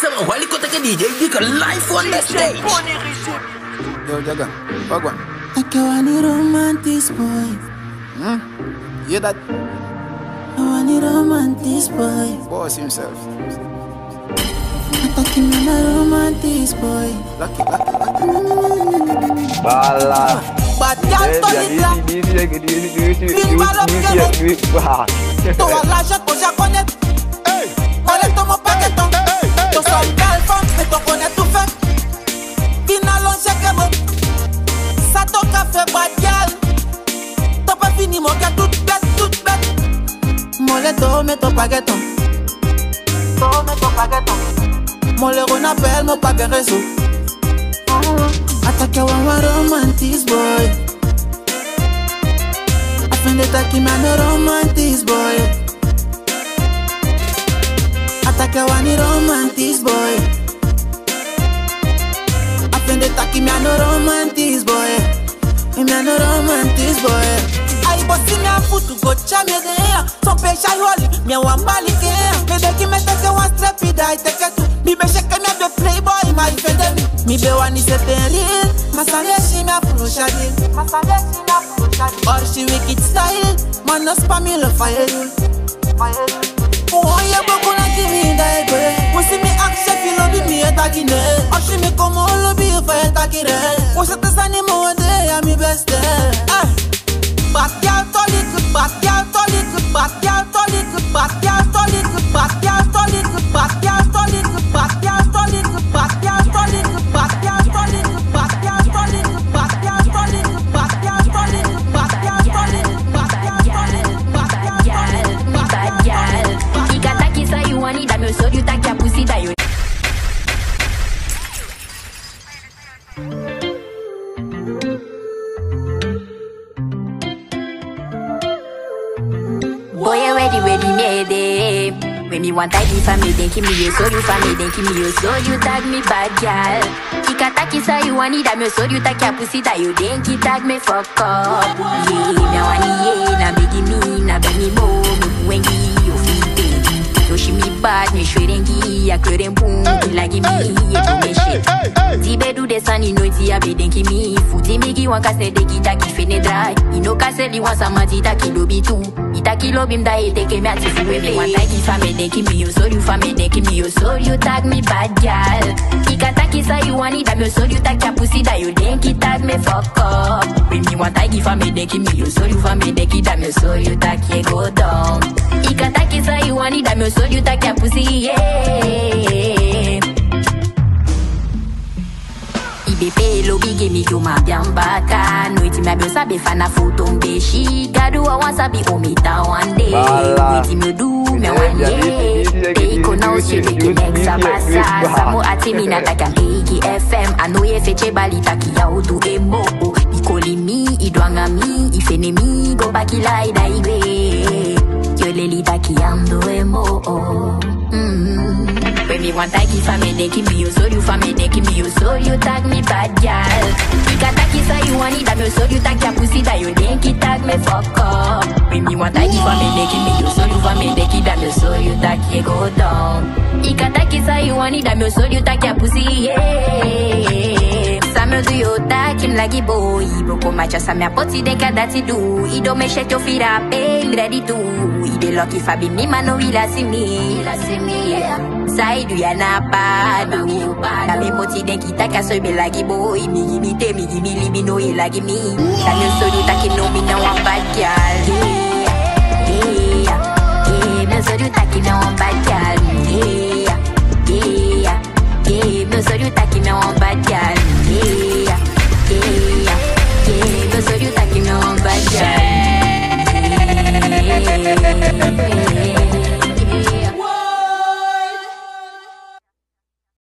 sama wali kota Khadijah jika live on the stage. Yo, jaga. Romantis boy. Hmm? Hear that? I want romantis boy. Boss himself. Attacking me romantis boy. Lucky, lucky, lucky. Bala. Batal Tonita. Limbalo Kenneth. Toda la ya con ya con él. Hey. Vale, tomo. Todo me topa gueto. Todo me topa gueto. Molero na pel mo pa gerezo. Ataka wa wa romantis boy. Afende taki man romantis boy. Ataka wa ni romantis boy. Afende taki man romantis boy. Mi man romantis boy. Mbo sina futu go chamye geya Sope shayoli mye wambali geya Ebe ki me take teke wan strepi da a tu Mi be sheke me be playboy my ifede mi. Mi be wani se peril Masaye shi me afuru shadil Masaye she me afuru shadil Or she wicked style Man no spam me lo fire. You Fire. You Oh yeah bo kuna kimi da ego Musi mi the way me made it. When me want tidy for me, then give me your soul, you for me, then give me oh, your soul, you tag me bad girl. Tika taki sa you want it, I'm your soul, you tag your pussy that you then ki tag me fuck up. Yeah, me want it, yeah, na biggie oh, me, na beg me more, me when give you oh, feet she me bad, me sure then give, I couldn't boom, like give me, yeah, do me shit. Tibe do the sun, you know it's here, be then me. Footy me give one cast, they give that dry. You know cast, they want some matita, do be too. Ita kilo bim da ete ke me ati fuwe Me wan. Like if I me neki me yo sol You fa me neki me yo sol You tag me bad gal. Ika taki sa you wani da me yo sol You tag ya pussy da you denki tag me fuck up. Wi We me wan like if I me neki me yo sol You fa me neki da me yo sol You tag ye go down Ika taki sa you wani da me yo sol You tag ya pussy yeah. Ibe pelo bigi mi yo ma bian bakan kimya byosabe fana futombeshika duwa wasabi omita wande. Witimyodume wande peikona usyetekimeksabasasa mo atimina takampeiki fm anoye feche balitakiya utu emoo ikolimi idwangami ifenemi gobakila idaigwe kyolelitakiyandoemoo mm. -hmm. When me want take for me, they give me you, so you for me, they give me you, so you tag me bad girl. You can tag you, so you want it, I'm so you tag your pussy that you think it tag me fuck up. When me want take for me, they give me you, so you for me, they give them you, so you tag you go down. You can tag you, so you want it, I'm so you tag your pussy, yeah. looking like a boy. Broke my chest and my potty, they got that to do He don't make shake your feet up, hey, ready to He the lucky for me, man, no, he la see me He la see me, yeah Side ya na padu Na me potty, then kita kaso be like a boy. Me give me te, me give me leave me, no, he like me That you so do, take no, me now I'm bad, girl Yeah, yeah, yeah. Me so do, take no, I'm bad, girl Hey, you.